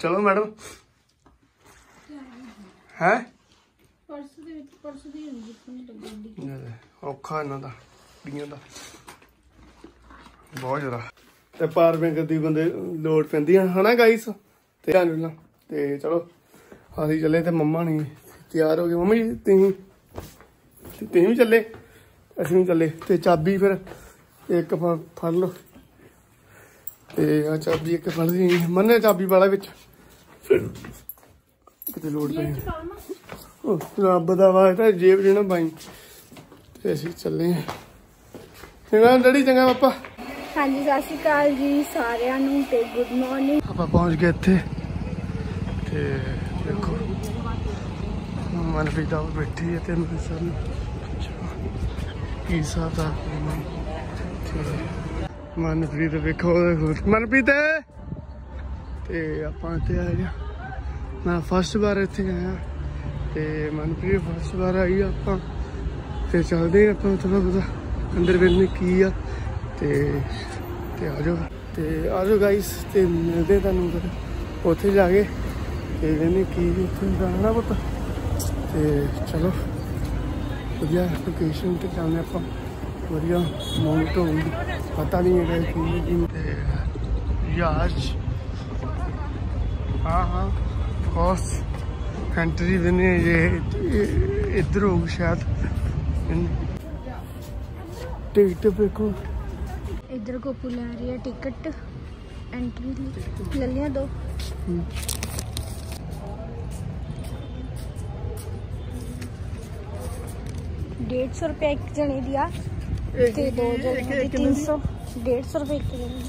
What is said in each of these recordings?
ਚਲੋ ਮੈਡਮ। ਹੈ? ਪਰਸ ਦੇ ਵਿੱਚ ਪਰਸ ਦੀ ਹੁੰਦੀ ਜਿੱਥੇ ਲੱਗਦੀ ਔਖਾ ਇਹਨਾਂ ਦਾ ਕੁੜੀਆਂ ਦਾ। ਬਹੁਤ ਜ਼ਿਆਦਾ। ਤੇ ਪਾਵਰ ਬੈਂਕ ਦੀ ਬੰਦੇ ਲੋਡ ਪੈਂਦੀ ਆ ਹਨਾ ਗਾਈਸ ਤੇ ਧਿਆਨ ਨਾਲ। ਤੇ ਚਲੋ ਅਸੀਂ ਚੱਲੇ ਤੇ ਮੰਮਾ ਨਹੀਂ ਤਿਆਰ ਹੋ ਗਏ। ਮੰਮੀ ਤੁਸੀਂ ਤੁਸੀਂ ਵੀ ਚੱਲੇ? ਅਸੀਂ ਵੀ ਚੱਲੇ। ਤੇ ਚਾਬੀ ਫਿਰ ਇੱਕ ਫੜ ਲਓ ਤੇ ਆ ਚਾਬੀ ਇੱਕ ਫੜ ਲਈ ਮੰਨੇ ਚਾਬੀ ਵਾਲਾ ਵਿੱਚ। ਕਿਤੇ ਲੋਡ ਪਈ ਉਹ ਰੱਬ ਦਾ ਵਾਸਤਾ ਜੇਬ ਜਿਹੜਾ ਬਾਈ ਤੇ ਅਸੀਂ ਚੱਲੇ ਹਾਂ। ਚੰਗਾ ਡੈਡੀ ਚੰਗਾ ਪਾਪਾ। ਹਾਂਜੀ ਸਤਿ ਸ਼੍ਰੀ ਅਕਾਲ ਜੀ ਸਾਰਿਆਂ ਨੂੰ ਤੇ ਗੁੱਡ ਮਾਰਨਿੰਗ। ਆਪਾਂ ਪਹੁੰਚ ਗਏ ਇੱਥੇ। ਤੇ ਦੇਖੋ। ਮਨਪ੍ਰੀਤ ਆ ਬੈਠੀ ਹੈ ਤੇ ਮੇਰੇ ਨੂੰ ਕੀ ਹਿਸਾਬ ਦਾ ਮਨਪ੍ਰੀਤ ਵੇਖੋ ਮਨਪ੍ਰੀਤ। ਤੇ ਆਪਾਂ ਇੱਥੇ ਆਏ ਆ। ਮੈਂ ਫਸਟ ਵਾਰ ਇੱਥੇ ਆਇਆ। ਤੇ ਮਨਪ੍ਰੀਤ ਫਸਟ ਵਾਰ ਆਈ ਆਪਾਂ। ਤੇ ਚੱਲਦੇ ਆਪਾਂ ਥੋੜਾ ਬਹੁਤਾ। ਅੰਦਰ ਵੇਖਨੇ ਕੀ ਆ। ਤੇ ਤੇ ਆ ਜਾਓ। ਤੇ ਆ ਜਾਓ ਗਾਈਸ ਤੇ ਮਿਲਦੇ ਤੁਹਾਨੂੰ ਫਿਰ। ਉੱਥੇ ਜਾ ਕੇ। ਤੇ ਵੇਖਨੇ ਕੀ ਉੱਥੇ ਜਾਣਾ ਪੁੱਤ। ਤੇ ਚਲੋ। ਵਧੀਆ ਲੋਕੇਸ਼ਨ ਤੇ ਚੱਲਦੇ ਆਪਾਂ। ਵਧੀਆ ਮੂਵਮੈਂਟ ਹੋਊਗੀ ਪਤਾ ਨਹੀਂ ਹੈਗਾ ਕੀ ਕੀ ਤੇ ਯਾਸ਼ ਹਾਂ ਹਾਂ ਕੋਸ ਕੰਟਰੀ ਬਣੇ ਇਹ ਇੱਧਰ ਹੋਊ ਸ਼ਾਇਦ ਟਿਕਟ ਵੇਖੋ ਇਧਰ ਕੋਪੂ ਲੈ ਰਹੀ ਹੈ ਟਿਕਟ ਐਂਟਰੀ ਲਈ ਲੈ ਲਿਆ ਦੋ ਡੇਢ ਸੌ ਰੁਪਏ ਇੱਕ ਜਣੇ ਦੀ ਆ ਤੇ ਦੋ ਜਣੇ ਦੀ 300 150 ਰੁਪਏ ਇੱਕ ਜਣੇ ਦੀ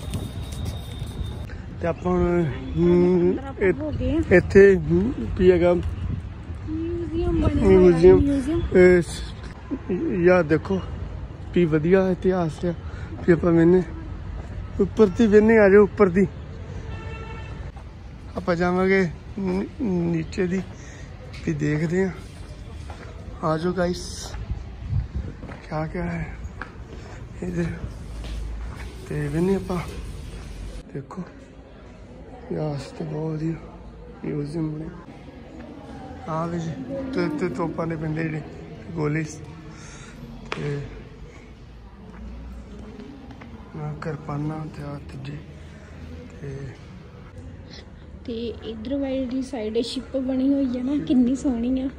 ਤੇ ਆਪਾਂ ਹੁਣ ਹੋ ਇੱਥੇ ਕੀ ਹੈਗਾ? ਮਿਊਜ਼ੀਅਮ ਬਣਿਆ ਮਿਊਜ਼ੀਅਮ ਯਾ ਦੇਖੋ ਵੀ ਵਧੀਆ ਇਤਿਹਾਸ ਆ। ਵੀ ਆਪਾਂ ਮੈਨੇ ਉੱਪਰ ਦੀ ਵੇਨੇ ਆ ਜਾਓ ਉੱਪਰ ਦੀ। ਆਪਾਂ ਜਾਵਾਂਗੇ ਨੀਚੇ ਦੀ ਵੀ ਦੇਖਦੇ ਆ। ਆ ਜਾਓ ਗਾਇਸ ਕਿਆ ਕਿਆ ਹੈ। ਇਧਰ। ਤੇ ਵੇਨੇ ਆਪਾਂ। ਦੇਖੋ। ਯਾਸ ਤੇ ਬਹੁਤ ਵਧੀਆ ਮਿਊਜ਼ੀਅਮ ਬਣੇ। ਆ ਵੀ ਤੇ ਤੇ ਤੋਪਾਂ ਦੇ ਪਿੰਡੇ ਜਿਹੜੇ, ਗੋਲੀ। ਤੇ ਨਾ ਕਿਰਪਾਨਾਂ ਤੇ ਆ ਤੀਜੇ। ਤੇ ਤੇ ਇਧਰ ਵਾਲੀ ਸਾਈਡ ਸ਼ਿਪ ਬਣੀ ਹੋਈ ਹੈ ਨਾ, ਕਿੰਨੀ ਸੋਹਣੀ ਆ।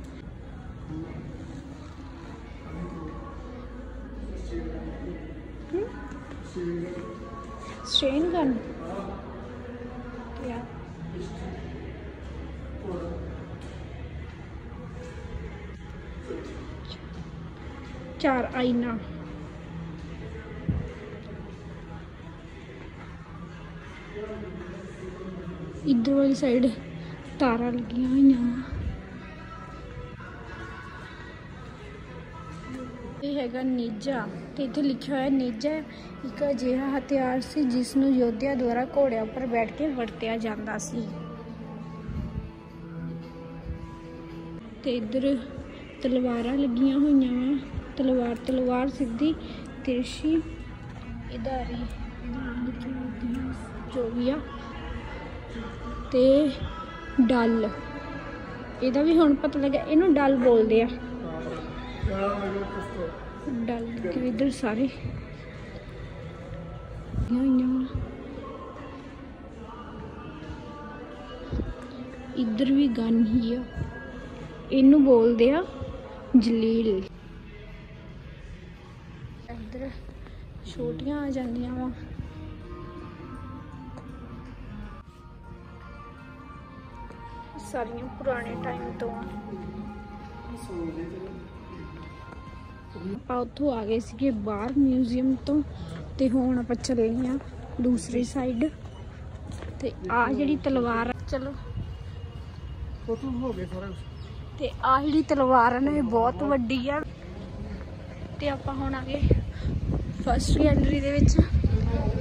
ਚਾਰ ਇੱਧਰ ਵਾਲੀ ਸਾਈਡ ਤਾਰਾਂ ਲੱਗੀਆਂ ਹੋਈਆਂ ਇਹ ਹੈਗਾ ਨੇਜਾ ਤੇ ਇੱਥੇ ਲਿਖਿਆ ਹੋਇਆ ਨੇਜਾ ਇੱਕ ਅਜਿਹਾ ਹਥਿਆਰ ਸੀ ਜਿਸ ਨੂੰ ਯੋਧਿਆਂ ਦੁਆਰਾ ਘੋੜਿਆਂ ਉੱਪਰ ਬੈਠ ਕੇ ਵਰਤਿਆ ਜਾਂਦਾ ਸੀ। ਤੇ ਇੱਧਰ ਤਲਵਾਰਾਂ ਲੱਗੀਆਂ ਹੋਈਆਂ ਵਾ। ਤਲਵਾਰ ਤਲਵਾਰ ਸਿੱਧੀ ਤਿਰਛੀ। ਇਧਾਰੀ ਜੋ ਵੀ ਤੇ ਡਲ। ਇਹਦਾ ਵੀ ਹੁਣ ਪਤਾ ਲੱਗਾ ਇਹਨੂੰ ਡੱਲ ਬੋਲਦੇ ਆ। ਡੱਲ ਕਿ ਇਧਰ ਸਾਰੇ? ਇੱਧਰ ਵੀ ਗਨ ਹੀ ਆ। ਇਹਨੂੰ ਬੋਲਦੇ ਆ ਜਲੀਲ। ਛੋਟੀਆਂ ਆ ਜਾਂਦੀਆਂ ਵਾ। ਸਾਰੀਆਂ ਪੁਰਾਣੇ ਟਾਈਮ ਤੋਂ। ਆ ਆਪਾਂ ਉੱਥੋਂ ਆ ਗਏ ਸੀਗੇ ਬਾਹਰ ਮਿਊਜ਼ੀਅਮ ਤੋਂ ਤੇ ਹੁਣ ਆਪਾਂ ਚੱਲੇ ਆ ਦੂਸਰੀ ਸਾਈਡ ਤੇ ਆ ਜਿਹੜੀ ਤਲਵਾਰ ਚਲੋ। ਫੋਟੋ ਹੋ ਗਏ ਸਾਰਾ ਤੇ ਆ ਜਿਹੜੀ ਤਲਵਾਰ ਆ ਨਾ ਇਹ ਬਹੁਤ ਵੱਡੀ ਆ। ਤੇ ਆਪਾਂ ਹੁਣ ਆ ਗਏ ਫਸਟ ਗੈਲਰੀ ਦੇ ਵਿੱਚ।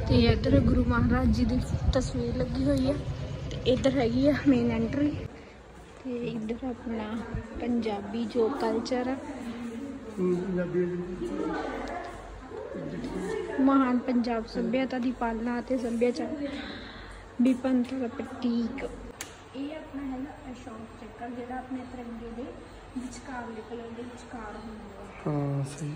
ਤੇ ਇੱਧਰ ਗੁਰੂ ਮਹਾਰਾਜ ਜੀ ਦੀ ਤਸਵੀਰ ਲੱਗੀ ਹੋਈ ਆ। ਤੇ ਇੱਧਰ ਹੈਗੀ ਆ ਮੇਨ ਐਂਟਰੀ ਤੇ ਇੱਧਰ ਆਪਣਾ ਪੰਜਾਬੀ ਜੋ ਕਲਚਰ ਆ। ਮਹਾਨ ਪੰਜਾਬ ਸੱਭਿਅਤਾ ਦੀ ਪਾਲਣਾ ਅਤੇ ਸੱਭਿਆਚਾਰ ਵਿਭਿੰਨਤਾ ਦਾ ਪ੍ਰਤੀਕ। ਇਹ ਆਪਣਾ ਹੈਗਾ ਅਸ਼ੋਕ ਚੱਕਰ ਜਿਹੜਾ ਆਪਣੇ ਤਿਰੰਗੇ ਦੇ ਵਿਚਕਾਰਲੇ ਕਲਰ ਦੇ ਵਿਚਕਾਰ ਹੁੰਦਾ ਹੈ। ਹਾਂ, ਸਹੀ।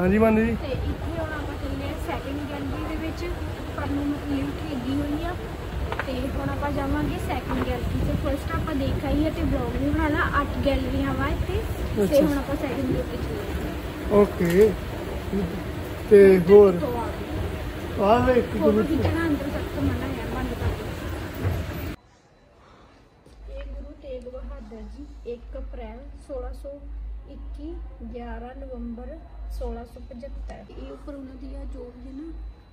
ਹਾਂਜੀ ਮੰਨ ਜੀ। ਤੇ ਇੱਥੇ ਹੁਣ ਆਪਾਂ ਚੱਲੇ ਸੈਕਿੰਡ ਗੈਲਰੀ ਦੇ ਵਿੱਚ ਪਰ ਨੂੰ ਲਿਫਟ ਲੱਗੀ ਹੋਈ ਆ। ਤੇ ਹੁਣ ਆਪਾਂ ਜਾਵਾਂਗੇ ਸੈਕਿੰਡ ਗੈਲਰੀ ਤੇ। ਫਰਸਟ ਆਪਾਂ ਦੇਖ ਆਈ ਹੈ ਤੇ ਵਲੌਗ ਵੀ ਬਣਾਣਾ ਅੱਠ ਗੈਲਰੀਆਂ ਵਾ ਇੱਥੇ। ਤੇ ਅੱਛਾ। ਹੁਣ ਆਪਾਂ ਸੈਕਿੰਡ ਗੈਲਰੀ ਚੱਲੇ ਓਕੇ। ਤੇ ਹੋਰ? ਆਹ ਵੇ ਇੱਕ ਗੁਰੂ ਖਿੱਚਣਾ ਅੰਦਰ ਤੱਕ ਤਾਂ ਮਨਾ ਹੈ ਬੰਦ ਕਰ ਦਿਓ। ਇਹ ਗੁਰੂ ਤੇਗ ਬਹਾਦਰ ਜੀ 1 ਅਪ੍ਰੈਲ 1621 11 ਨਵੰਬਰ 1675 ਇਹ ਉੱਪਰ ਉਹਨਾਂ ਦੀ ਆ ਜੋ ਵੀ ਹੈ ਨਾ,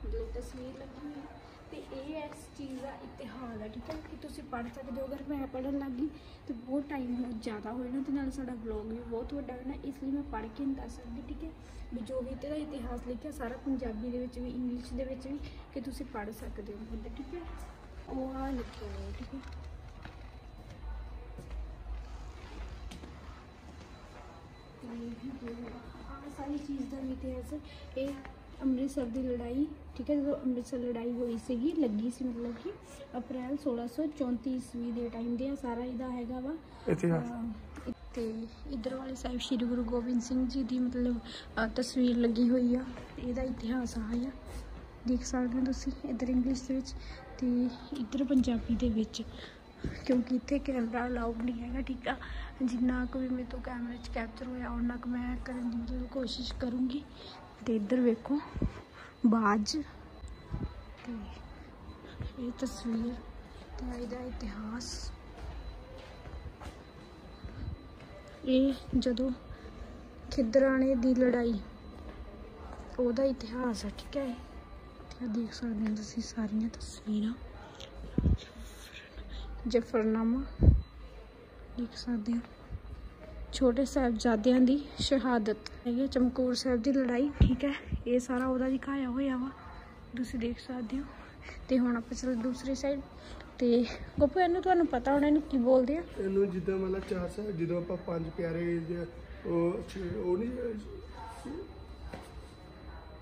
ਮਤਲਬ ਤਸਵੀਰ ਲੱਗੀ ਹੋਈ ਹੈ, ਤੇ ਇਹ ਇਸ ਚੀਜ਼ ਦਾ ਇਤਿਹਾਸ ਹੈ, ਠੀਕ ਹੈ? ਕਿ ਤੁਸੀਂ ਪੜ੍ਹ ਸਕਦੇ ਹੋ। ਅਗਰ ਮੈਂ ਪੜ੍ਹਨ ਲੱਗੀ, ਤੇ ਬਹੁਤ ਟਾਈਮ ਹੋ ਜ਼ਿਆਦਾ ਹੋ ਜਾਣਾ, ਤੇ ਨਾਲ ਸਾਡਾ ਵਲੌਗ ਵੀ ਬਹੁਤ ਵੱਡਾ ਹੋਣਾ, ਇਸ ਲਈ ਮੈਂ ਪੜ੍ਹ ਕੇ ਨਹੀਂ ਦੱਸ ਸਕਦੀ, ਠੀਕ ਹੈ? ਵੀ ਜੋ ਵੀ ਇਹਦਾ ਇਤਿਹਾਸ ਲਿਖਿਆ, ਸਾਰਾ ਪੰਜਾਬੀ ਦੇ ਵਿੱਚ ਵੀ ਇੰਗਲਿਸ਼ ਦੇ ਵਿੱਚ ਵੀ, ਕਿ ਤੁਸੀਂ ਪੜ੍ਹ ਸਕਦੇ ਹੋ ਉਹਦੇ ਠੀਕ ਹੈ? ਉਹ ਆ ਲਿਖਿਆ ਹੋਇਆ ਠੀਕ ਹੈ? ਆਹ ਸਾਰੀ ਚੀਜ਼ ਦਾ ਇਤਿਹਾਸ। ਇਹ ਅੰਮ੍ਰਿਤਸਰ ਦੀ ਲੜਾਈ ਠੀਕ ਹੈ ਜਦੋਂ ਅੰਮ੍ਰਿਤਸਰ ਲੜਾਈ ਹੋਈ ਸੀਗੀ ਲੱਗੀ ਸੀ ਮਤਲਬ ਕਿ ਅਪ੍ਰੈਲ 1634 ਈਸਵੀ ਦੇ ਟਾਈਮ ਦੇ ਆ ਸਾਰਾ ਇਹਦਾ ਹੈਗਾ ਵਾ। ਇਤਿਹਾਸ। ਤੇ ਇਧਰ ਵਾਲੇ ਸਾਹਿਬ ਸ੍ਰੀ ਗੁਰੂ ਗੋਬਿੰਦ ਸਿੰਘ ਜੀ ਦੀ ਮਤਲਬ ਤਸਵੀਰ ਲੱਗੀ ਹੋਈ ਆ ਇਹਦਾ ਇਤਿਹਾਸ ਆ ਆ ਦੇਖ ਸਕਦੇ ਹੋ ਤੁਸੀਂ ਇਧਰ ਇੰਗਲਿਸ਼ ਦੇ ਵਿੱਚ ਤੇ ਇਧਰ ਪੰਜਾਬੀ ਦੇ ਵਿੱਚ। ਕਿਉਂਕਿ ਇੱਥੇ ਕੈਮਰਾ ਅਲਾਉਡ ਨਹੀਂ ਹੈਗਾ, ਠੀਕ ਆ? ਜਿੰਨਾ ਕੁ ਵੀ ਮੇਰੇ ਤੋਂ ਕੈਮਰੇ 'ਚ ਕੈਪਚਰ ਹੋਇਆ ਉਹਨਾਂ ਕੁ ਮੈਂ ਕਰਨ ਦੀ ਕੋਸ਼ਿਸ਼ ਕਰੂੰਗੀ। ਤੇ ਇੱਧਰ ਵੇਖੋ, ਬਾਜ। ਤੇ ਇਹ ਤਸਵੀਰ ਤੇ ਇਹਦਾ ਇਤਿਹਾਸ। ਇਹ ਜਦੋਂ ਖਿਦਰਾਣੇ ਦੀ ਲੜਾਈ, ਉਹਦਾ ਇਤਿਹਾਸ ਹੈ ਠੀਕ ਹੈ ਤੇ ਦੇਖ ਸਕਦੇ ਹੋ ਤੁਸੀਂ ਸਾਰੀਆਂ ਤਸਵੀਰਾਂ। ਜਫਰਨਾਮਾ ਦੇਖ ਸਕਦੇ ਹੋ। ਛੋਟੇ ਸਾਹਿਬਜ਼ਾਦਿਆਂ ਦੀ ਸ਼ਹਾਦਤ। ਹੈਗੀ ਹੈ, ਚਮਕੌਰ ਸਾਹਿਬ ਦੀ ਲੜਾਈ ਠੀਕ ਹੈ। ਇਹ ਸਾਰਾ ਉਹਦਾ ਦਿਖਾਇਆ ਹੋਇਆ ਵਾ। ਤੁਸੀਂ ਦੇਖ ਸਕਦੇ ਹੋ। ਤੇ ਹੁਣ ਆਪਾਂ ਚੱਲ ਦੂਸਰੀ ਸਾਈਡ ਤੇ ਗੋਪੂ ਇਹਨੂੰ ਤੁਹਾਨੂੰ ਪਤਾ ਹੋਣਾ ਇਹਨੂੰ ਕੀ ਬੋਲਦੇ ਆ? ਇਹਨੂੰ ਜਿੱਦਾਂ ਮਤਲਬ ਚਾਰ ਸਾਹਿਬ ਜਦੋਂ ਆਪਾਂ ਪੰਜ ਪਿਆਰੇ ਉਹ ਉਹ ਨਹੀਂ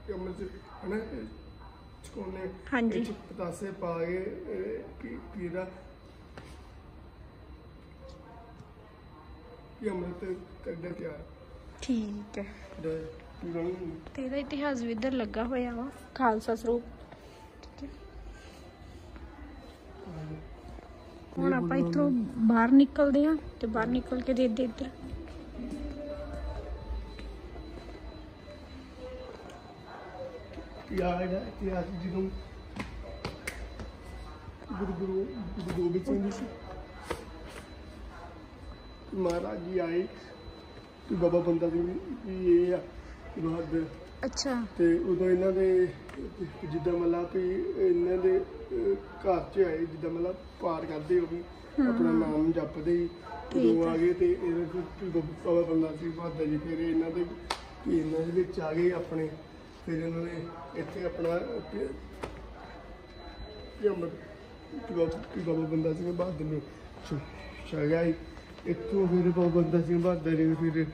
ਕਮਲ ਚ ਹਨਾ ਚਕੋਨੇ ਹਾਂਜੀ। ਪਤਾਸੇ ਪਾ ਕੇ ਕੀ ਕੀਦਾ ਕੀ ਅੰਮ੍ਰਿਤ ਕੱਢ ਤਿਆਰ। ਠੀਕ ਹੈ। ਤੇ ਇਹਦਾ ਇਤਿਹਾਸ ਵੀ ਇੱਧਰ ਲੱਗਾ ਹੋਇਆ ਵਾ ਖਾਲਸਾ ਸਰੂਪ। ਹੁਣ ਆਪਾਂ ਇੱਥੋਂ ਬਾਹਰ ਨਿਕਲਦੇ ਆ ਤੇ ਬਾਹਰ ਨਿਕਲ ਕੇ ਦੇ ਦੇ ਇੱਧਰ। ਯਾਰ ਇਹਦਾ ਇਤਿਹਾਸ ਜਦੋਂ ਗੁਰੂ ਗੁਰੂ ਗੁਰੂ ਗੋਬਿੰਦ ਸਿੰਘ ਜੀ ਮਹਾਰਾਜ ਜੀ ਆਏ ਕਿ ਬਾਬਾ ਬੰਦਾ ਸਿੰਘ ਜੀ ਇਹ ਆ ਬਹਾਦਰ ਅੱਛਾ। ਤੇ ਉਦੋਂ ਇਹਨਾਂ ਦੇ ਜਿੱਦਾਂ ਮਤਲਬ ਵੀ ਇਹਨਾਂ ਦੇ ਘਰ 'ਚ ਆਏ ਜਿੱਦਾਂ ਮਤਲਬ ਪਾਠ ਕਰਦੇ ਹੋ ਵੀ ਆਪਣਾ ਨਾਮ ਜਪਦੇ ਹੀ। ਠੀਕ ਉਦੋਂ ਹੈ। ਆ ਗਏ ਤੇ ਇਹਨਾਂ ਕੋਲ ਬਾਬਾ ਬੰਦਾ ਸਿੰਘ ਬਹਾਦਰ ਜੀ ਫਿਰ ਇਹਨਾਂ ਦੇ ਇਹਨਾਂ ਦੇ ਵਿੱਚ ਆ ਗਏ ਆਪਣੇ। ਫਿਰ ਇਹਨਾਂ ਨੇ ਇੱਥੇ ਆਪਣਾ ਕਿ ਬਾਬਾ ਬੰਦਾ ਸਿੰਘ ਬਹਾਦਰ ਨੇ ਛਗਾਈ ਇੱਥੋਂ ਫਿਰ ਬਾਬਾ ਬੰਦਾ ਸਿੰਘ ਬਹਾਦਰ ਨੇ ਫਿਰ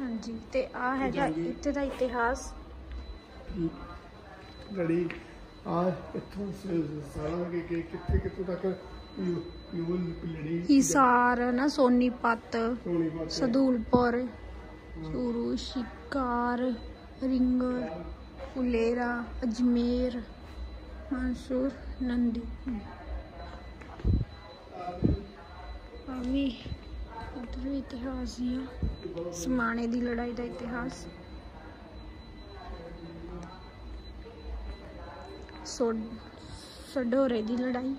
ਹਾਂਜੀ ਤੇ ਆ ਹੈਗਾ। ਇੱਥੇ ਦਾ ਇਤਿਹਾਸ। ਲੜੀ ਆ ਇੱਥੋਂ ਸਾਰਾ ਕਿ ਕਿ ਕਿੱਥੇ ਕਿੱਥੋਂ ਤੱਕ ਯੂ ਯੂ ਲੜੀ। ਹਿਸਾਰ ਨਾ ਸੋਨੀਪਤ ਸਦੂਲਪੁਰ ਚੂਰੂ ਸ਼ਿਕਾਰ ਰਿੰਗਰ ਫੁਲੇਰਾ ਅਜਮੇਰ ਮੰਸੂਰ ਨੰਦੀ ਆ ਵੀ ਉੱਧਰ ਵੀ ਇਤਿਹਾਸ ਹੀ ਆ। ਸਮਾਣੇ ਦੀ ਲੜਾਈ ਦਾ ਇਤਿਹਾਸ। ਸਡੋਰੇ ਦੀ ਲੜਾਈ।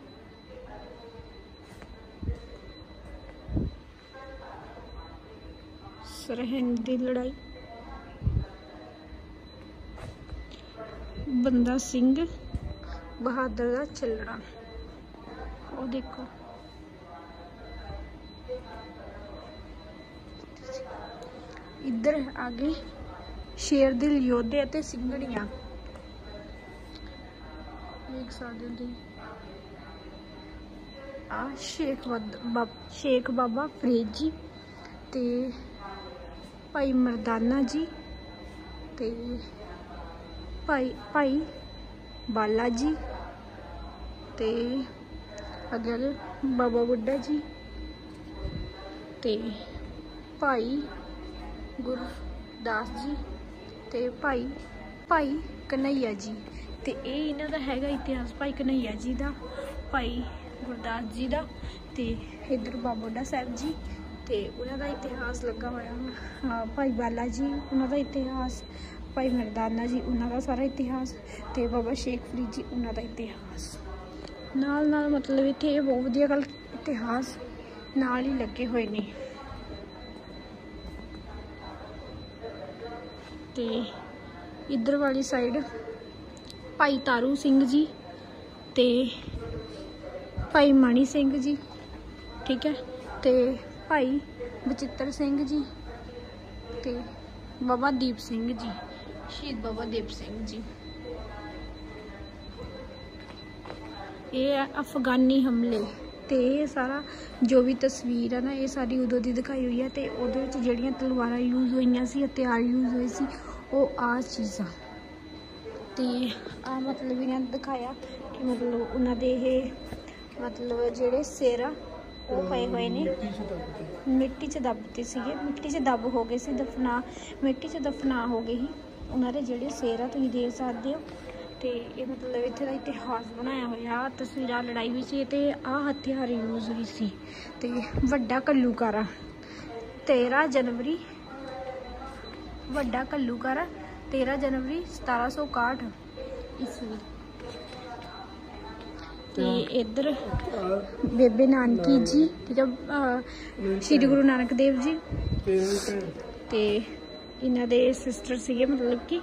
ਸਰਹਿੰਦ ਦੀ ਲੜਾਈ। ਬੰਦਾ ਸਿੰਘ ਬਹਾਦਰ ਦਾ ਚੱਲਣਾ ਉਹ ਦੇਖੋ। ਇੱਧਰ ਆ ਗਏ ਸ਼ੇਰ ਦਿਲ, ਯੋਧੇ ਅਤੇ ਸਿੰਘਣੀਆਂ ਵੇਖ ਸਕਦੇ ਹੋ ਤੁਸੀਂ। ਆ ਸ਼ੇਖ ਸ਼ੇਖ ਬਾਬਾ ਫਰੀਦ ਜੀ ਤੇ ਭਾਈ ਮਰਦਾਨਾ ਜੀ ਤੇ ਭਾਈ ਭਾਈ ਬਾਲਾ ਜੀ ਤੇ ਅੱਗੇ ਅੱਗੇ ਬਾਬਾ ਬੁੱਢਾ ਜੀ ਤੇ ਭਾਈ ਗੁਰਦਾਸ ਜੀ ਤੇ ਭਾਈ ਭਾਈ ਕਨਈਆ ਜੀ। ਤੇ ਇਹ ਇਹਨਾਂ ਦਾ ਹੈਗਾ ਇਤਿਹਾਸ ਭਾਈ ਕਨਈਆ ਜੀ ਦਾ, ਭਾਈ ਗੁਰਦਾਸ ਜੀ ਦਾ ਤੇ ਇਧਰ ਬਾਬਾ ਬੁੱਢਾ ਸਾਹਿਬ ਜੀ। ਤੇ ਉਹਨਾਂ ਦਾ ਇਤਿਹਾਸ ਲੱਗਾ ਹੋਇਆ ਭਾਈ ਬਾਲਾ ਜੀ, ਉਹਨਾਂ ਦਾ ਇਤਿਹਾਸ, ਭਾਈ ਮਰਦਾਨਾ ਜੀ, ਉਹਨਾਂ ਦਾ ਸਾਰਾ ਇਤਿਹਾਸ ਤੇ ਬਾਬਾ ਸ਼ੇਖ ਫਰੀਦ ਜੀ, ਉਹਨਾਂ ਦਾ ਇਤਿਹਾਸ। ਨਾਲ ਨਾਲ ਮਤਲਬ ਇੱਥੇ ਇਹ ਬਹੁਤ ਵਧੀਆ ਗੱਲ ਇਤਿਹਾਸ ਨਾਲ ਹੀ ਲੱਗੇ ਹੋਏ ਨੇ। ਤੇ ਇੱਧਰ ਵਾਲੀ ਸਾਈਡ ਭਾਈ ਤਾਰੂ ਸਿੰਘ ਜੀ ਤੇ ਭਾਈ ਮਣੀ ਸਿੰਘ ਜੀ, ਠੀਕ ਹੈ, ਤੇ ਭਾਈ ਬਚਿੱਤਰ ਸਿੰਘ ਜੀ ਤੇ ਬਾਬਾ ਦੀਪ ਸਿੰਘ ਜੀ, ਸ਼ਹੀਦ ਬਾਬਾ ਦੀਪ ਸਿੰਘ ਜੀ। ਇਹ ਹੈ ਅਫਗਾਨੀ ਹਮਲੇ। ਤੇ ਇਹ ਸਾਰਾ ਜੋ ਵੀ ਤਸਵੀਰ ਹੈ ਨਾ ਇਹ ਸਾਰੀ ਉਦੋਂ ਦੀ ਦਿਖਾਈ ਹੋਈ ਹੈ ਤੇ ਉਹਦੇ ਵਿੱਚ ਜਿਹੜੀਆਂ ਤਲਵਾਰਾਂ ਯੂਜ਼ ਹੋਈਆਂ ਸੀ ਹਥਿਆਰ ਯੂਜ਼ ਹੋਏ ਸੀ ਉਹ ਆ ਚੀਜ਼ਾਂ। ਤੇ ਆ ਮਤਲਬ ਇਹਨਾਂ ਨੇ ਦਿਖਾਇਆ ਕਿ ਮਤਲਬ ਉਹਨਾਂ ਦੇ ਇਹ ਮਤਲਬ ਜਿਹੜੇ ਸਿਰ ਆ ਉਹ ਪਏ ਹੋਏ ਨੇ। ਮਿੱਟੀ 'ਚ ਦੱਬਤੇ ਸੀਗੇ। ਮਿੱਟੀ 'ਚ ਦੱਬ ਹੋ ਗਏ ਸੀ ਦਫਨਾ ਮਿੱਟੀ 'ਚ ਦਫਨਾ ਹੋ ਗਏ ਸੀ। ਉਹਨਾਂ ਦੇ ਜਿਹੜੇ ਸਿਰ ਆ ਤੁਸੀਂ ਦੇਖ ਸਕਦੇ ਹੋ। ਤੇ ਇਹ ਮਤਲਬ ਇੱਥੇ ਦਾ ਇਤਿਹਾਸ ਬਣਾਇਆ ਹੋਇਆ ਤਸਵੀਰਾਂ ਲੜਾਈ ਵਿੱਚ ਇਹ ਤੇ ਆ ਹਥਿਆਰ ਯੂਜ਼ ਹੋਈ ਸੀ ਤੇ ਵੱਡਾ ਕੱਲੂਕਾਰਾ। 13 ਜਨਵਰੀ ਵੱਡਾ ਕੱਲੂਕਾਰਾ 13 ਜਨਵਰੀ 1761 ਈਸਵੀ। ਤੇ ਇੱਧਰ ਬੇਬੇ ਨਾਨਕੀ ਜੀ ਠੀਕ ਹੈ ਸ਼੍ਰੀ ਗੁਰੂ ਨਾਨਕ। ਦੇਵ ਜੀ। ਤੇ ਇਹਨਾਂ ਦੇ ਸਿਸਟਰ ਸੀਗੇ ਮਤਲਬ ਕਿ,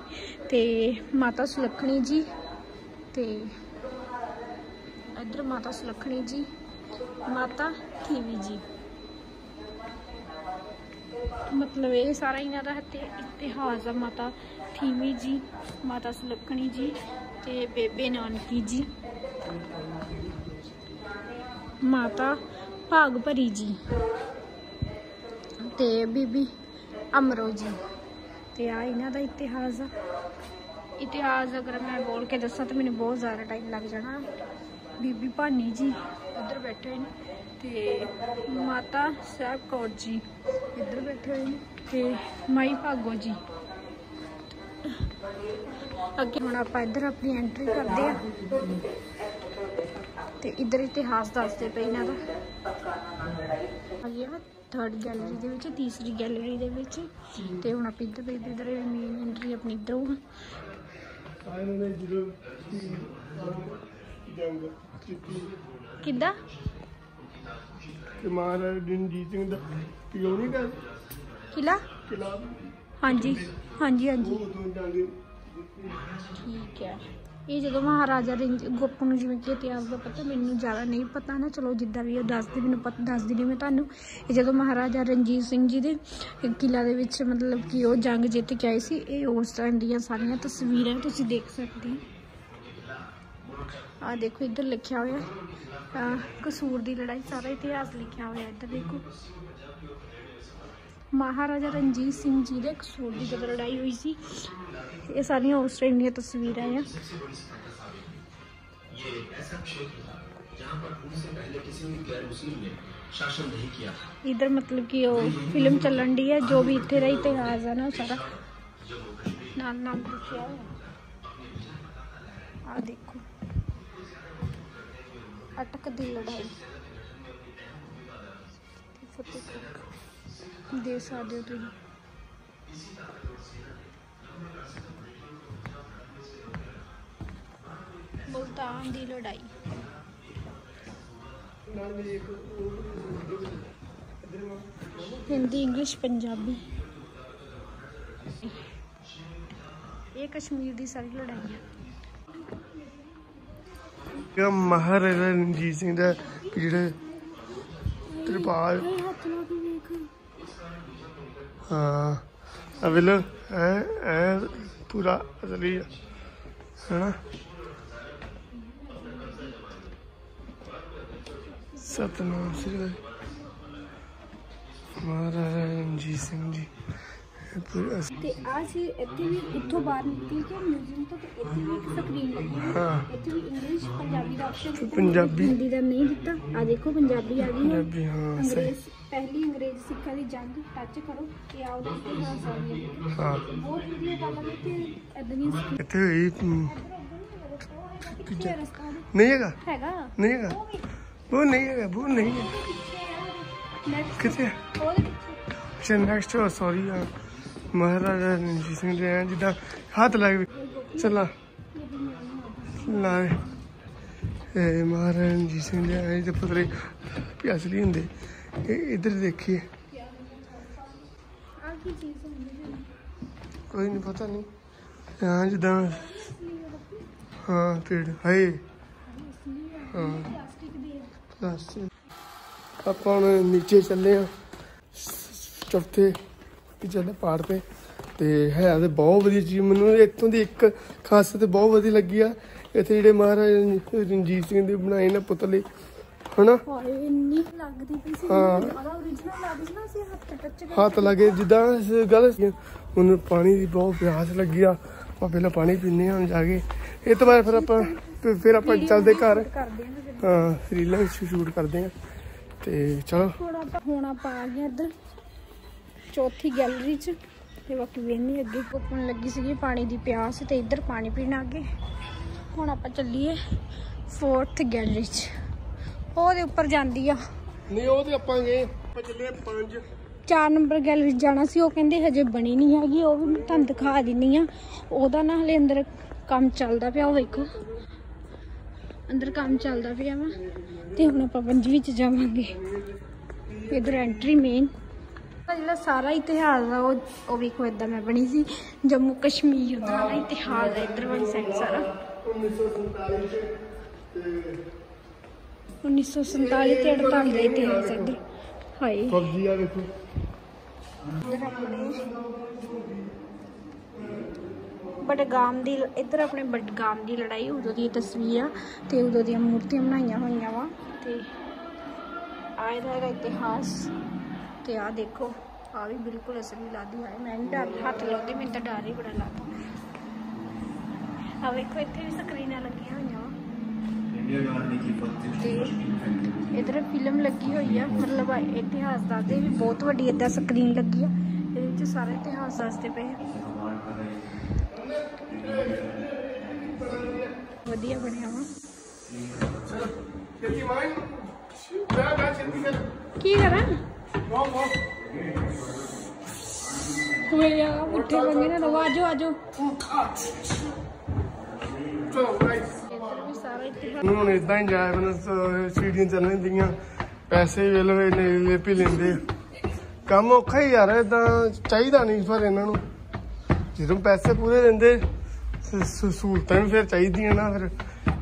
ਤੇ ਮਾਤਾ ਸੁਲੱਖਣੀ ਜੀ ਤੇ ਇੱਧਰ ਮਾਤਾ ਸੁਲੱਖਣੀ ਜੀ, ਮਾਤਾ ਥੀਵੀ ਜੀ। ਮਤਲਬ ਇਹ ਸਾਰਾ ਇਹਨਾਂ ਦਾ ਇਤਿਹਾਸ ਆ, ਮਾਤਾ ਥੀਵੀ ਜੀ, ਮਾਤਾ ਸੁਲੱਖਣੀ ਜੀ ਤੇ ਬੇਬੇ ਨਾਨਕੀ ਜੀ। ਮਾਤਾ ਭਾਗ ਭਰੀ ਜੀ ਤੇ ਬੀਬੀ ਅਮਰੋ ਜੀ। ਤੇ ਆ ਇਹਨਾਂ ਦਾ ਇਤਿਹਾਸ ਆ। ਇਤਿਹਾਸ ਅਗਰ ਮੈਂ ਬੋਲ ਕੇ ਦੱਸਾਂ ਤਾਂ ਮੈਨੂੰ ਬਹੁਤ ਜ਼ਿਆਦਾ ਟਾਈਮ ਲੱਗ ਜਾਣਾ। ਬੀਬੀ ਭਾਨੀ ਜੀ ਉੱਧਰ ਬੈਠੇ ਹੋਏ ਨੇ ਤੇ ਮਾਤਾ ਸਾਹਿਬ ਕੌਰ ਜੀ ਇੱਧਰ ਬੈਠੇ ਹੋਏ ਨੇ ਤੇ ਮਾਈ ਭਾਗੋ ਜੀ। ਅੱਗੇ ਹੁਣ ਆਪਾਂ ਇੱਧਰ ਆਪਣੀ ਐਂਟਰੀ ਕਰਦੇ ਆ ਤੇ ਇੱਧਰ ਇਤਿਹਾਸ ਦੱਸਦੇ ਪਏ ਇਹਨਾਂ ਦਾ। ਅਗੇ ਥਰਡ ਗੈਲਰੀ ਦੇ ਵਿੱਚ ਤੀਸਰੀ ਗੈਲਰੀ ਦੇ ਵਿੱਚ। ਤੇ ਹੁਣ ਆਪਾਂ ਇੱਧਰ ਇੱਧਰ ਇੱਧਰ ਮੇਨ ਐਂਟਰੀ ਆਪਣੀ ਇੱਧਰੋਂ। ਕਿੱਦਾਂ? ਤੇ ਮਹਾਰਾਜਾ ਰਣਜੀਤ ਸਿੰਘ ਦਾ ਪਿਓ ਨਹੀਂ ਕਰ ਕਿਲਾ? ਕਿਲਾ। ਹਾਂਜੀ ਹਾਂਜੀ ਹਾਂਜੀ। ਠੀਕ ਹੈ। ਇਹ ਜਦੋਂ ਮਹਾਰਾਜਾ ਰਣਜ ਗੋਪ ਨੂੰ ਜਿਵੇਂ ਕਿ ਇਤਿਹਾਸ ਦਾ ਪਤਾ, ਮੈਨੂੰ ਜ਼ਿਆਦਾ ਨਹੀਂ ਪਤਾ ਨਾ, ਚਲੋ ਜਿੱਦਾਂ ਵੀ ਉਹ ਦੱਸਦੇ, ਮੈਨੂੰ ਪਤਾ ਦੱਸ ਦਿੰਦੀ ਮੈਂ ਤੁਹਾਨੂੰ। ਇਹ ਜਦੋਂ ਮਹਾਰਾਜਾ ਰਣਜੀਤ ਸਿੰਘ ਜੀ ਦੇ ਕਿਲਾ ਦੇ ਵਿੱਚ ਮਤਲਬ ਕਿ ਉਹ ਜੰਗ ਜਿੱਤ ਕੇ ਆਏ ਸੀ, ਇਹ ਉਸ ਟਾਈਮ ਦੀਆਂ ਸਾਰੀਆਂ ਤਸਵੀਰਾਂ ਤੁਸੀਂ ਦੇਖ ਸਕਦੇ ਹੋ। ਆ ਦੇਖੋ, ਇੱਧਰ ਲਿਖਿਆ ਹੋਇਆ ਕਸੂਰ ਦੀ ਲੜਾਈ, ਸਾਰਾ ਇਤਿਹਾਸ ਲਿਖਿਆ ਹੋਇਆ ਇੱਧਰ ਦੇਖੋ। ਮਹਾਰਾਜਾ ਰਣਜੀਤ ਸਿੰਘ ਜੀ ਦੇ ਕਸੂਰ ਦੀ ਜਦੋਂ ਲੜਾਈ ਹੋਈ ਸੀ ਇਹ ਸਾਰੀਆਂ ਉਸ ਟਾਈਮ ਦੀਆਂ ਤਸਵੀਰਾਂ ਆ ये ऐसा क्षेत्र था जहां पर उनसे पहले किसी भी गैर मुस्लिम ने शासन नहीं किया था ਇਧਰ ਮਤਲਬ ਕਿ ਉਹ ਫਿਲਮ ਚੱਲਣ ਦੀ ਹੈ ਜੋ ਵੀ ਇੱਥੇ ਦਾ ਸਕਦੇ ਹੋ ਤੁਸੀਂ। ਮੁਲਤਾਨ ਦੀ ਲੜਾਈ। ਹਿੰਦੀ ਇੰਗਲਿਸ਼ ਪੰਜਾਬੀ। ਇਹ ਕਸ਼ਮੀਰ ਦੀ ਸਾਰੀ ਲੜਾਈ ਹੈ ਇਹ ਮਹਾਰਾਜਾ ਰਣਜੀਤ ਸਿੰਘ ਦਾ ਜਿਹੜਾ ਤਰਪਾਲ ਹੱਥ ਕੇ ਵੇਖ ਹਾਂ ਅਵਿਲ ਇਹ ਪੂਰਾ ਅਸਲੀ ਆ। ਹੈਨਾ? ਸਤਨਾਮ ਸ੍ਰੀ ਵਾਹਿਗੁਰੂ। ਮਹਾਰਾਜਾ ਰਣਜੀਤ ਸਿੰਘ ਜੀ। ਤੇ ਆ ਸੀ ਇੱਥੇ ਵੀ ਇੱਥੋਂ ਬਾਹਰ ਨਿਕਲ ਕੇ ਮਿਊਜ਼ੀਅਮ ਤੋਂ ਤੇ ਇੱਥੇ ਵੀ ਇੱਕ ਸਕਰੀਨ ਲੱਗੀ ਹੋਈ ਹੈ। ਹਾਂ। ਇੱਥੇ ਵੀ ਇੰਗਲਿਸ਼ ਪੰਜਾਬੀ ਦਾ ਆਪਸ਼ਨ ਦਿੱਤਾ। ਪੰਜਾਬੀ। ਹਿੰਦੀ ਦਾ ਨਹੀਂ ਦਿੱਤਾ। ਆ ਦੇਖੋ ਪੰਜਾਬੀ ਆ ਗਈ ਹੈ ਪੰਜਾਬੀ ਹਾਂ ਸਹੀ। ਅੰਗਰੇਜ਼ ਪਹਿਲੀ ਅੰਗਰੇਜ਼ ਸਿੱਖਾਂ ਦੀ ਜੰਗ ਟੱਚ ਕਰੋ ਤੇ ਆਓ ਇਤਿਹਾਸ ਆ ਗਿਆ ਹਾਂ। ਬਹੁਤ ਵਧੀਆ ਗੱਲ ਹੈ ਤੇ ਇਦਾਂ ਦੀਆਂ ਸਕੀਮ ਇੱਥੇ ਹੋਈ ਹਮ, ਪਿੱਛੇ ਰਸਤਾ ਉਹਦੇ। ਨਹੀਂ ਹੈਗਾ? ਹੈਗਾ। ਨਹੀਂ ਹੈਗਾ? ਉਹ ਨਹੀਂ ਹੈਗਾ ਉਹ ਨਹੀਂ ਹੈ। ਨੈਕਸਟ ਕਿੱਥੇ? ਹੈ? ਉਹਦੇ ਪਿੱਛੇ। ਅੱਛਾ ਨੈਕਸਟ ਸੌਰੀ ਮਹਾਰਾਜਾ ਰਣਜੀਤ ਸਿੰਘ ਦੇ ਆ, ਜਿੱਦਾਂ ਹੱਥ ਲਾ ਚੱਲਾ। ਲਾਏ ਇਹ ਮਹਾਰਾਜਾ ਰਣਜੀਤ ਸਿੰਘ ਦੇ ਆ ਤੇ ਪੁੱਤਰੇ ਵੀ ਅਸਲੀ ਹੁੰਦੇ। ਇਹ ਇੱਧਰ ਦੇਖੀਏ। ਕੋਈ ਨਹੀਂ ਪਤਾ ਨਹੀਂ ਹਾਂ, ਜਿੱਦਾਂ, ਹਾਂ, ਪੇੜ, ਹਾਏ। ਹਾਂ। ਪਲਾਸਟਿਕ। ਆਪਾਂ ਹੁਣ ਨੀਚੇ ਚੱਲੇ ਆ। ਚੌਥੇ ਤੇ ਚੱਲੇ ਪਹਾੜ ਤੇ। ਤੇ ਹੈ ਤੇ ਬਹੁਤ ਵਧੀਆ ਚੀਜ਼। ਮੈਨੂੰ ਇੱਥੋਂ ਦੀ ਇੱਕ ਖਾਸੀਅਤ ਬਹੁਤ ਵਧੀਆ ਲੱਗੀ ਆ। ਇੱਥੇ ਜਿਹੜੇ ਮਹਾਰਾਜਾ ਰਣਜੀਤ ਸਿੰਘ ਦੇ ਬਣਾਏ ਨੇ ਪੁਤਲੇ ਹਨਾ? ਇੰਨੀ ਲੱਗਦੀ ਪਈ ਸੀ। ਹਾਂ। origignal ਲੱਗਦੀ ਸੀ ਨਾ ਅਸੀਂ ਹੱਥ ਟੱਚ ਹੱਥ ਲੱਗੇ ਜਿੱਦਾਂ ਗੱਲ ਸੀ ਹੁਣ ਪਾਣੀ ਦੀ ਬਹੁਤ ਪਿਆਸ ਲੱਗੀ ਆ। ਆਪਾਂ ਪਹਿਲਾਂ ਪਾਣੀ ਪੀਨੇ ਆ ਜਾ ਕੇ। ਇਹ ਤੋਂ ਬਾਅਦ ਫਿਰ ਆਪਾਂ ਫਿਰ- ਆਪਾਂ ਚੱਲਦੇ ਘਰ। ਹਾਂ ਹਾਂ ਰੀਲਾਂ ਸ਼ੂਟ ਕਰਦੇ ਆ ਤੇ ਚਲੋ। ਹੁਣ ਆਪਾਂ ਹੁਣ ਆਪਾਂ ਆ ਗਏ ਇੱਧਰ। ਚੌਥੀ ਗੈਲਰੀ 'ਚ। ਤੇ ਬਾਕੀ ਵੇਖਣੀ ਅੱਗੇ। ਕੋਪਣ ਲੱਗੀ ਸੀਗੀ ਪਾਣੀ ਦੀ ਪਿਆਸ ਤੇ ਇੱਧਰ ਪਾਣੀ ਪੀਣ ਆ ਗਏ। ਹੁਣ ਆਪਾਂ ਚੱਲੀਏ ਫੋਰਥ ਗੈਲਰੀ 'ਚ। ਉਹਦੇ ਉੱਪਰ ਜਾਂਦੀ ਆ। ਨਹੀਂ ਉਹ ਤੇ ਆਪਾਂ ਗਏ। ਆਪਾਂ ਚੱਲੇ ਪੰਜ। 4 ਨੰਬਰ ਗੈਲਰੀ ਜਾਣਾ ਸੀ। ਉਹ ਕਹਿੰਦੇ ਹਜੇ ਬਣੀ ਨਹੀਂ ਹੈਗੀ। ਉਹ ਵੀ ਮੈਂ ਤੁਹਾਨੂੰ ਦਿਖਾ ਦਿੰਨੀ ਆ। ਉਹਦਾ ਨਾ ਹਲੇ ਅੰਦਰ ਕੰਮ ਚੱਲਦਾ ਪਿਆ ਉਹ ਵੇਖੋ। ਅੰਦਰ ਕੰਮ ਚੱਲਦਾ ਪਿਆ ਵਾ। ਤੇ ਹੁਣ ਆਪਾਂ ਪੰਜਵੀਂ ਚ ਜਾਵਾਂਗੇ। ਇਧਰ ਐਂਟਰੀ ਮੇਨ ਜਿਹੜਾ ਸਾਰਾ ਇਤਿਹਾਸ ਆ ਉਹ ਉਹ ਵੇਖੋ ਇਦਾਂ ਮੈਂ ਬਣੀ ਸੀ। ਜੰਮੂ ਕਸ਼ਮੀਰ ਦਾ ਨਾ ਇਤਿਹਾਸ ਹੈ ਇਧਰ ਵਾਲੀ ਸਾਈਡ ਸਾਰਾ। 1947 ਤੇ 48 ਦਾ ਇਤਿਹਾਸ ਇਧਰ। ਹਾਏ। ਪਬਜੀ ਆ ਆਪਣੇ ਬਡਗਾਮ ਦੀ ਇੱਧਰ ਆਪਣੇ ਬਡਗਾਮ ਦੀ ਲੜਾਈ ਉਦੋਂ ਦੀ ਤਸਵੀਰ ਆ ਤੇ ਉਦੋਂ ਦੀਆਂ ਮੂਰਤੀਆਂ ਬਣਾਈਆਂ ਹੋਈਆਂ ਵਾ ਤੇ ਆ ਇਹਦਾ ਇਹਦਾ ਇਤਿਹਾਸ ਤੇ ਆ ਦੇਖੋ। ਆ ਵੀ ਬਿਲਕੁਲ ਅਸਲੀ ਲਾਦੀ ਹੈ ਮੈਂ ਵੀ ਡਰ ਹੱਥ ਲਾਉਂਦੀ ਮੈਨੂੰ ਤਾਂ ਡਰ ਹੀ ਬੜਾ ਲੱਗਦਾ। ਆ ਵੇਖੋ ਇੱਥੇ ਵੀ ਸਕਰੀਨਾਂ ਲੱਗੀਆਂ ਹੋਈਆਂ। ਇਧਰ ਫਿਲਮ ਲੱਗੀ ਹੋਈ ਆ ਮਤਲਬ ਇਤਿਹਾਸ ਦੱਸਦੇ ਵੀ ਬਹੁਤ ਵੱਡੀ ਏਦਾਂ ਸਕਰੀਨ ਲੱਗੀ ਆ। ਇਹਦੇ ਵਿੱਚ ਸਾਰਾ ਇਤਿਹਾਸ ਦੱਸਦੇ ਪਏ ਆ। ਵਧੀਆ ਬਣਿਆ ਵਾ। ਕੀ ਕਰਾਂ? ਹੋਏ ਆ, ਉੱਠੇ ਬੰਗੇ ਨਾ ਆਜੋ ਆਜੋ। ਹੁਣ ਇਦਾਂ ਹੀ ਜਾਇਆ ਮੈਨੂੰ ਸ- ਸੀੜੀਆਂ ਚੱਲਣ ਦੀਆਂ ਪੈਸੇ ਵੇਲ ਵੇ ਨੇ ਲੇਪੀ ਲੈਂਦੇ ਕੰਮ ਔਖਾ ਹੀ ਯਾਰ ਇਦਾਂ ਚਾਹੀਦਾ ਨਹੀਂ ਪਰ ਇਹਨਾਂ ਨੂੰ। ਜਦੋਂ ਪੈਸੇ ਪੂਰੇ ਦਿੰਦੇ ਸਹੂਲਤਾਂ ਵੀ ਫਿਰ ਚਾਹੀਦੀਆਂ ਨਾ, ਫਿਰ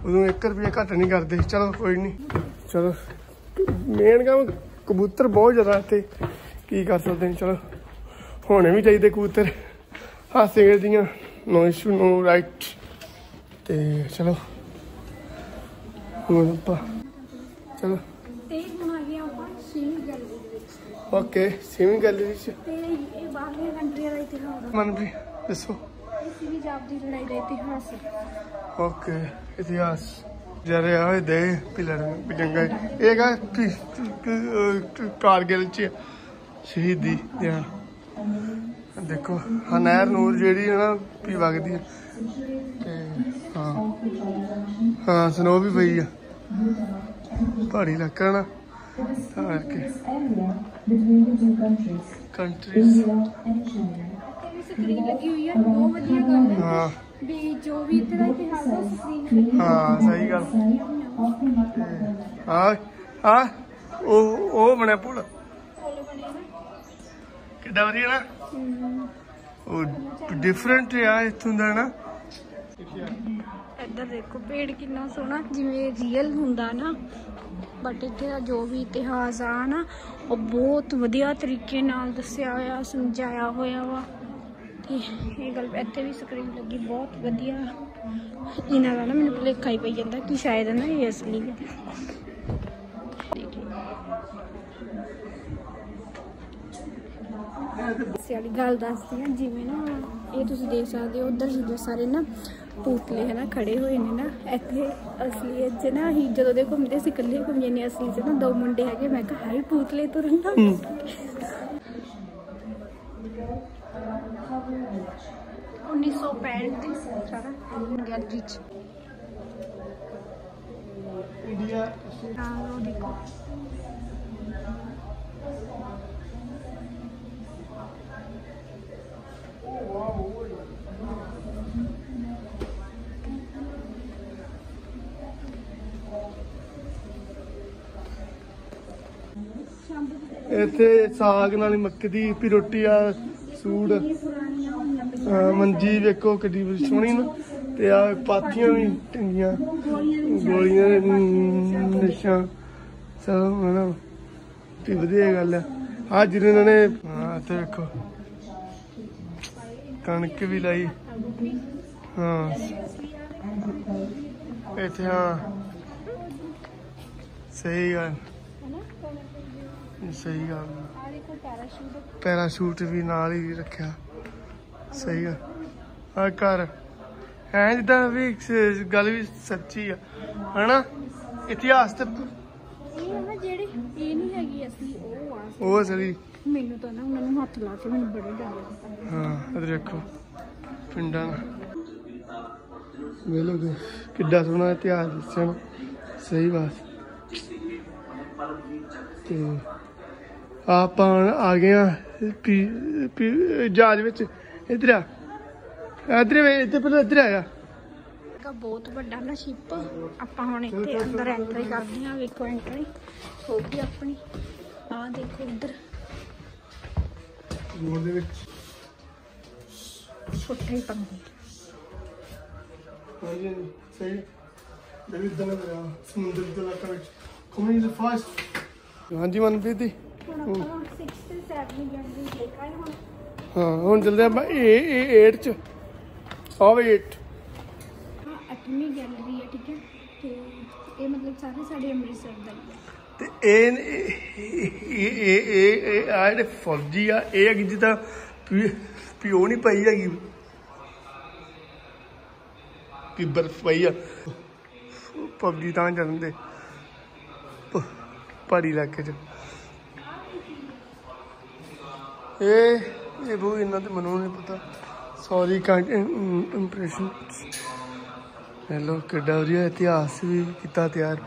ਉਦੋਂ 1 ਰੁਪਿਆ ਘੱਟ ਨਹੀਂ ਕਰਦੇ। ਚਲੋ, ਕੋਈ ਨਹੀਂ। ਚਲੋ ਮੇਨ ਕੰਮ ਕਬੂਤਰ ਬਹੁਤ ਜ਼ਿਆਦਾ ਇੱਥੇ। ਕੀ ਕਰ ਸਕਦੇ ਨੇ, ਚਲੋ। ਹੋਣੇ ਵੀ ਚਾਹੀਦੇ ਕਬੂਤਰ। ਹਾਸੇ ਦੀਆਂ ਨੋ ਇਸ਼ੂ ਨੋ ਰਾਈਟ ਤੇ ਚਲੋ। ਹੁਣ ਆਪਾਂ ਚਲੋ। ਤੇ ਹੁਣ ਆ ਗਿਆ ਆਪਾਂ ਸੀਨ ਗੈਲਰੀ ਦੇ ਵਿੱਚ। ਓਕੇ ਸਵਿਮਿੰਗ ਗੈਲਰੀ ਚ। ਤੇ ਇਹ ਬਾਹਰਲੀਆਂ ਕੰਟਰੀਆਂ ਦਾ ਇਤਿਹਾਸ ਮਨਪ੍ਰੀਤ ਦੱਸੋ। ਇਹ ਸੀ ਜਾਬ ਦੀ ਲੜਾਈ ਦਾ ਇਤਿਹਾਸ। ਓਕੇ ਇਤਿਹਾਸ। ਜਰੇ ਆਏ ਦੇ ਪਿਲਰ ਜੰਗਾ ਇਹ ਗਾ ਕਾਰਗਿਲ ਚ। ਸ਼ਹੀਦੀ ਆ ਦੇਖੋ ਹਾਂ ਨਹਿਰ ਨੂਰ ਜਿਹੜੀ ਹੈ ਨਾ ਵੀ ਵਗਦੀ ਹੈ। ਤੇ ਹਾਂ। ਹਾਂ, ਸਨੋ ਵੀ ਪਈ ਆ। ਪਹਾੜੀ ਇਲਾਕਾ ਨਾ, ਤਾਂ ਕਰਕੇ। ਕੰਟਰੀਜ਼ ਸਕਰੀਨ ਲੱਗੀ ਹੋਈ ਆ ਬਹੁਤ ਵਧੀਆ ਗੱਲ ਹੈ। ਹਾਂ ਵੀ ਜੋ ਵੀ ਇੱਥੇ ਦਾ ਇਤਿਹਾਸ ਆ ਸਕਰੀਨ ਹਾਂ ਸਹੀ ਗੱਲ। ਹਾਂ ਹਾਂ ਉਹ ਉਹ ਬਣਿਆ ਪੁਲ ਕੋਲ ਵਧੀਆ ਨਾ? ਉਹ ਡਿਫਰੈਂਟ ਆ, ਇਥੋਂ ਦਾ ਨਾ। ਇੱਧਰ ਦੇਖੋ, ਪੇੜ ਕਿੰਨਾ ਸੋਹਣਾ, ਜਿਵੇਂ ਰੀਅਲ ਹੁੰਦਾ ਨਾ। ਬਟ ਇੱਥੇ ਦਾ ਜੋ ਵੀ ਇਤਿਹਾਸ ਆ ਨਾ, ਉਹ ਬਹੁਤ ਵਧੀਆ ਤਰੀਕੇ ਨਾਲ ਦੱਸਿਆ ਹੋਇਆ, ਸਮਝਾਇਆ ਹੋਇਆ ਵਾ। ਤੇ ਇਹ ਗੱਲ ਇੱਥੇ ਵੀ ਸਕਰੀਨ ਲੱਗੀ, ਬਹੁਤ ਵਧੀਆ। ਇਹਨਾਂ ਦਾ ਨਾ ਮੈਨੂੰ ਭੁਲੇਖਾ ਹੀ ਪਈ ਜਾਂਦਾ ਕਿ ਸ਼ਾਇਦ ਨਾ ਇਹ ਅਸਲੀ ਹੈ ਸਿਆੜੀ ਗੱਲ ਦੱਸਦੀ ਆ ਜਿਵੇਂ ਨਾ ਇਹ ਤੁਸੀਂ ਦੇਖ ਸਕਦੇ ਹੋ ਉਧਰ ਜਿਹੜੇ ਸਾਰੇ ਨਾ ਪੁਤਲੇ ਹੈ ਨਾ ਖੜੇ ਹੋਏ ਨੇ ਨਾ ਇੱਥੇ ਅਸਲੀ ਚ ਨਾ ਹੀ ਜਦੋਂ ਦੇ ਘੁੰਮਦੇ ਸੀ ਇਕੱਲੇ ਘੁੰਮ ਜਾਂਦੇ ਅਸਲੀ ਚ ਨਾ ਦੋ ਮੁੰਡੇ ਹੈਗੇ ਮੈਂ ਕਿਹਾ ਹਾਈ ਪੁਤਲੇ ਤੁਰਨ ਨਾ 1965 ਦੀ ਸਾਰਾ ਗੈਲਰੀ ਚ ਇੰਡੀਆ ਹਾਂ ਉਹ ਦੇਖੋ। ਇੱਥੇ ਸਾਗ ਨਾਲ ਮੱਕੀ ਦੀ, ਵੀ ਰੋਟੀ ਆ, ਸੂਟ। ਮੰਜੀ ਵੇਖੋ ਕਿੱਡੀ ਸੋਹਣੀ ਨਾ। ਤੇ ਆ ਪਾਥੀਆਂ ਵੀ ਟੰਗੀਆਂ, ਗੋਲੀਆਂ ਦੇ ਨ- ਸਭ ਮਨਾ ਤੇ ਵਧੀਆ ਗੱਲ ਆ। ਆ ਜਿਹਨੇ ਇਹਨਾਂ ਨੇ, ਹਾਂ ਤੇ ਵੇਖੋ। ਕਣਕ ਵੀ ਲਾਈ। ਹਾਂ। ਇੱਥੇ, ਹਾਂ। ਸਹੀ ਗੱਲ। ਸਹੀ ਗੱਲ ਆ। ਦੇਖੋ ਪੈਰਾਸ਼ੂਟ ਪੈਰਾਸ਼ੂਟ ਵੀ ਨਾਲ ਹੀ ਰੱਖਿਆ। ਸਹੀ ਆ। ਆ ਘਰ ਹੈ ਜਿੱਦਾਂ ਵੀ ਗੱਲ ਵੀ ਸੱਚੀ ਆ। ਹਨਾ? ਇਤਿਹਾਸ ਤੇ ਇਹ ਨਾ ਜਿਹੜੇ ਇਹ ਨਹੀਂ ਹੈਗੀ ਅਸਲੀ ਉਹ ਆ। ਉਹ ਅਸਲੀ। ਮੈਨੂੰ ਤਾਂ ਨਾ ਉਹਨਾਂ ਨੂੰ ਹੱਥ ਲਾ ਕੇ ਮੈਨੂੰ ਬੜੇ ਡਰ ਲੱਗਦਾ। ਹਾਂ ਇਧਰ ਦੇਖੋ ਪਿੰਡਾਂ ਦਾ। ਵੇਲੋ ਕਿੱਡਾ ਸੋਹਣਾ ਇਤਿਹਾਸ ਦੱਸਿਆ। ਸਹੀ ਬਾਤ। ਤੇ ਆਪਾਂ ਆ ਗਏ ਆ ਜਹਾਜ਼ ਵਿੱਚ। ਇਧਰ ਆ। ਇਧਰ ਵੇ ਇੱਧਰ ਪਹਿਲਾਂ ਇੱਧਰ ਆਇਆ। ਬਹੁਤ ਵੱਡਾ ਨਾ ਸ਼ਿਪ ਆਪਾਂ ਹੁਣ ਇੱਥੇ ਅੰਦਰ ਐਂਟਰੀ ਕਰਦੇ ਹਾਂ ਵੇਖੋ ਐਂਟਰੀ ਹੋ ਗਈ ਆਪਣੀ। ਆਹ ਦੇਖੋ ਇੱਧਰ। ਰੋਡ ਦੇ ਵਿੱਚ। ਛੋਟੇ ਹੀ ਪੰਗੇ। ਹਾਂਜੀ ਸਹੀ। ਦਨ ਦਾ ਸਮੁੰਦਰ ਦੇ ਇਲਾਕਾ ਵਿੱਚ। ਕਮਿੰਗ ਦ ਫਾਸਟ ਹਾਂਜੀ ਮਨਪ੍ਰੀਤ ਜੀ। ਹੁਣ ਆਪਾਂ 6 ਤੇ 7 ਜਨਵਰੀ ਦੇਖ ਆਏ ਹੁਣ ਹਾਂ ਹੁਣ ਚੱਲਦੇ ਆਪਾਂ ਇਹ ਇਹ 8 ਚ। ਆਵੇ 8 ਹਾਂ 8ਵੀਂ ਗੈਲਰੀ ਹੈ ਠੀਕ ਹੈ? ਤੇ ਇਹ ਮਤਲਬ ਸਾਰੇ ਸਾਡੇ ਅੰਮ੍ਰਿਤਸਰ ਦਾ ਹੀ ਹੈ। ਤੇ ਇਹ ਇਹ ਇਹ ਇਹ- ਆ ਜਿਹੜੇ ਫੌਜੀ ਆ ਇਹ ਹੈਗੀ ਜਿੱਦਾਂ ਵੀ ਵੀ ਉਹ ਨਹੀਂ ਪਈ ਹੈਗੀ। ਕਿ ਬਰਫ ਪਈ ਆ। ਫੌਜੀ ਤਾਂ ਜਾਂਦੇ ਪਹਾੜੀ ਇਲਾਕੇ ਚ। ਇਹ ਇਹ ਬਹੁਤ ਇਹਨਾਂ ਤੇ ਮੈਨੂੰ ਨਹੀਂ ਪਤਾ। ਸੌਰੀ ਕਾਂਟ ਇੰਪ੍ਰੈਸ਼ਨ ਹੈਲੋ ਕਿੱਡਾ ਵਧੀਆ ਇਤਿਹਾਸ ਵੀ ਕੀਤਾ ਤਿਆਰ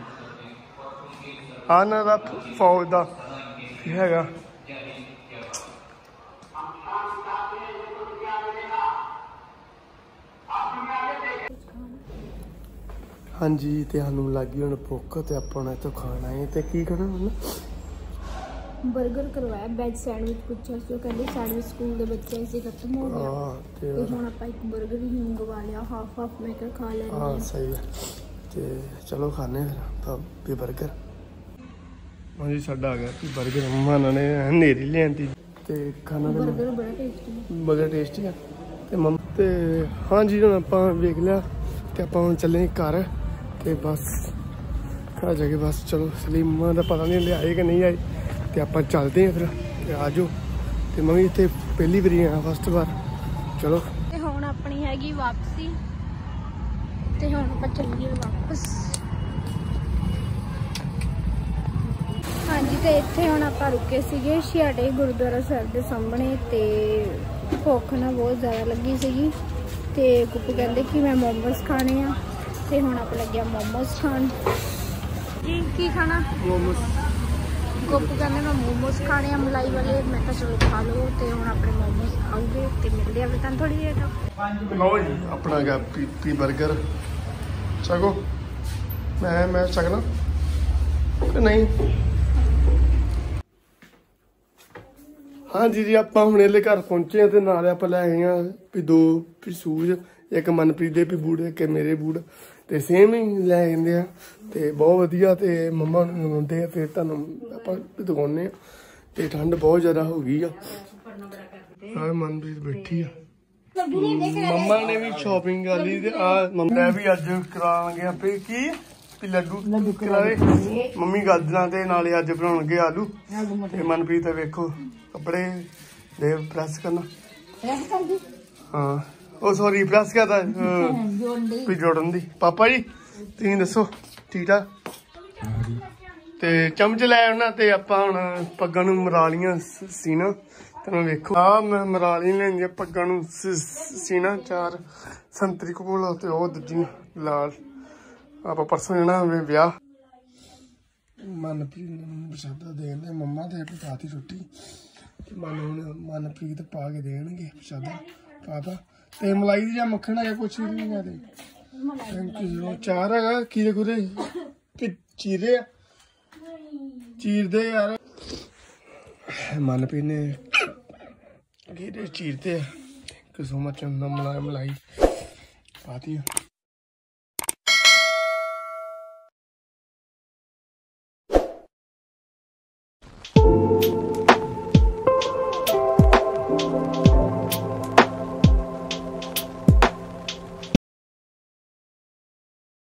ਆਹ ਦਾ ਫੌਜ ਦਾ ਹੈਗਾ? ਹਾਂਜੀ, ਤੇ ਸਾਨੂੰ ਲੱਗੀ ਹੁਣ ਭੁੱਖ ਤੇ ਆਪਾਂ ਨੇ ਇੱਥੋਂ ਖਾਣਾ ਹੈ ਤੇ ਕੀ ਖਾਣਾ ਹੁਣ? 버ਗਰ ਕਰਵਾਇਆ ਵੈਜ ਸੈਂਡਵਿਚ ਪੁੱਛਿਆ ਸੀ ਕਹਿੰਦੇ ਸੈਂਡਵਿਚ ਸਕੂਲ ਦੇ ਬੱਚੇ ਸੀ ਖਤਮ ਹੋ ਗਿਆ। ਤੇ ਹੁਣ? ਆਪਾਂ ਇੱਕ 버ਗਰ ਹੀ ਮੰਗਵਾ ਲਿਆ ਹਾਫ ਹਾਫ ਮੈਂ ਕਿਹਾ ਖਾ ਲੈਂਦੇ ਹਾਂ ਸਹੀ ਹੈ। ਤੇ ਚਲੋ ਖਾਣੇ ਫਿਰ ਤਾਂ ਵੀ 버ਗਰ ਹਾਂਜੀ ਸਾਡਾ ਆ ਗਿਆ ਵੀ 버ਗਰ ਮੰਮਾ ਨੇ ਹਨੇਰੀ ਲੈਂਦੀ ਤੇ ਖਾਣਾ ਤੇ ਬੜਾ ਟੇਸਟੀ ਹੈ। ਟੇਸਟੀ ਹੈ। ਤੇ ਮੰਮ ਤੇ ਹਾਂਜੀ ਹੁਣ ਆਪਾਂ ਵੇਖ ਲਿਆ ਤੇ ਆਪਾਂ ਹੁਣ ਚੱਲੇ ਘਰ ਤੇ ਬਸ ਘਰ ਜਾ ਕੇ ਬਸ ਚਲੋ ਸਲੀਮਾ ਦਾ ਪਤਾ ਨਹੀਂ ਲਿਆਏ ਕਿ ਨਹੀਂ ਆਏ। ਤੇ ਆਪਾਂ ਚੱਲਦੇ ਆ ਫਿਰ ਤੇ ਆਜੋ ਤੇ ਮੈਂ ਵੀ ਇੱਥੇ ਪਹਿਲੀ ਵਾਰੀ ਆਇਆ ਫਸਟ ਵਾਰ। ਚਲੋ। ਤੇ ਹੁਣ ਆਪਣੀ ਹੈਗੀ ਵਾਪਸੀ। ਤੇ ਹੁਣ ਆਪਾਂ ਚੱਲੀਏ ਵਾਪਸ। ਹਾਂਜੀ ਤੇ ਇੱਥੇ ਹੁਣ ਆਪਾਂ ਰੁਕੇ ਸੀਗੇ ਛਿਆਟੇ ਗੁਰਦੁਆਰਾ ਸਾਹਿਬ ਦੇ ਸਾਹਮਣੇ ਤੇ ਭੁੱਖ ਨਾ ਬਹੁਤ ਜ਼ਿਆਦਾ ਲੱਗੀ ਸੀਗੀ। ਤੇ ਗੁੱਪੂ ਕਹਿੰਦੇ ਕਿ ਮੈਂ ਮੋਮੋਸ ਖਾਣੇ ਆ। ਤੇ ਹੁਣ ਆਪਾਂ ਲੱਗਿਆ ਮੋਮੋਸ ਖਾਣ। ਜੀ ਕੀ ਖਾਣਾ? ਮੋਮੋਸ। ਗੁੱਪੂ ਕਹਿੰਦੇ ਮੈਂ ਮੋਮੋਸ ਖਾਣੇ ਆ, ਮਲਾਈ ਵਾਲੇ, ਮੈਂ ਕਿਹਾ ਚਲੋ ਖਾ ਲਓ ਤੇ ਹੁਣ ਆਪਣੇ ਮੋਮੋਸ ਖਾਓਗੇ ਤੇ ਮਿਲਦੇ ਆ ਫਿਰ ਤੁਹਾਨੂੰ ਥੋੜੀ ਦੇਰ ਤੱਕ ਲਓ ਜੀ, ਆਪਣਾ ਗਾ ਪੀਪੀ 버ਗਰ ਛਕੋ ਮੈਂ ਮੈਂ ਛਕਣਾ ਨਹੀਂ? ਹਾਂਜੀ ਜੀ, ਆਪਾਂ ਹੁਣ ਇਹਲੇ ਘਰ ਪਹੁੰਚੇ ਆ ਤੇ ਨਾਲ ਆਪਾਂ ਲੈ ਆਏ ਆ ਵੀ ਦੋ, ਵੀ ਸੂਜ ਇੱਕ ਮਨਪ੍ਰੀਤ ਦੇ ਵੀ ਬੂਟ, ਇੱਕ ਮੇਰੇ ਬੂਟ। ਤੇ ਸੇਮ ਹੀ ਲੈ ਜਾਂਦੇ ਆ। ਤੇ ਬਹੁਤ ਵਧੀਆ ਤੇ ਮੰਮਾ ਨੂੰ ਹੁੰਦੇ ਆ ਫਿਰ ਤੁਹਾਨੂੰ ਆਪਾਂ ਦਿਖਾਉਂਦੇ ਆ। ਤੇ ਠੰਡ ਬਹੁਤ ਜ਼ਿਆਦਾ ਹੋ ਗਈ ਆ। ਆ ਮਨਪ੍ਰੀਤ ਬੈਠੀ ਆ। ਮੰਮਾ ਨੇ ਵੀ ਸ਼ਾਪਿੰਗ ਕਰ ਲਈ ਤੇ ਆ ਮੰਮਾ ਵੀ ਅੱਜ ਕਰਾਵਾਂਗੇ ਆਪੇ ਕੀ? ਵੀ ਲੱਡੂ ਕਰਾਏ ਮੰਮੀ ਗਾਜਰਾਂ ਤੇ ਨਾਲੇ ਅੱਜ ਬਣਾਉਣਗੇ ਆਲੂ। ਤੇ ਮਨਪ੍ਰੀਤ ਵੇਖੋ ਕੱਪੜੇ ਦੇ ਪ੍ਰੈਸ ਕਰਨਾ। ਹਾਂ। ਉਹ ਸੌਰੀ ਪ੍ਰੈਸ ਕਰਦਾ ਅਹ, ਜੋੜਨ ਦੀ। ਪਾਪਾ ਜੀ ਤੁਸੀਂ ਦੱਸੋ ਠੀਕ ਠਾਕ? ਤੇ ਚਮਚ ਲੈ ਆਉਣਾ ਤੇ ਆਪਾਂ ਹੁਣ ਪੱਗਾਂ ਨੂੰ ਮਰਾ ਲੀਆਂ ਸ- ਸੀਨਾ। ਤੈਨੂੰ ਵੇਖੋ। ਆ ਮੈਂ ਮਰਾ ਲਈ ਲੈਂਦੀ ਪੱਗਾਂ ਨੂੰ ਸ- ਸ- ਚਾਰ ਸੰਤਰੀ ਕੋਲ ਤੇ ਉਹ ਦੂਜੀ ਲਾਲ। ਆਪਾਂ ਪਰਸੋਂ ਜਾਣਾ ਹੋਵੇ ਵਿਆਹ। ਮਨਪ੍ਰੀਤ ਨੂੰ ਪ੍ਰਸ਼ਾਦਾ ਦੇਣ ਦੇ ਮੰਮਾ ਤੇ ਪਕਾਤੀ ਰੋਟੀ। ਮਨ ਮਨਪ੍ਰੀਤ ਪਾ ਕੇ ਦੇਣਗੇ ਪ੍ਰਸ਼ਾਦਾ। ਪਾਤਾ ਤੇ ਮਲਾਈ ਦੀ ਜਾਂ ਮੱਖਣ ਹੈਗਾ ਕੁਛ ਨਹੀਂ ਹੈਗਾ ਤੇ ਥੈਂਕ ਯੂ ਚਾਰ ਹੈਗਾ ਕੀਰੇ ਕੁਰੇ ਕਿ ਚੀਰੇ ਆ। ਚੀਰਦੇ ਯਾਰ। ਮਨਪ੍ਰੀਤ ਨੇ ਕੀਰੇ ਚੀਰਦੇ ਆ। ਕਿ ਸੋ ਮਚ ਮਲਾਈ ਮਲਾਈ ਪਾਤੀ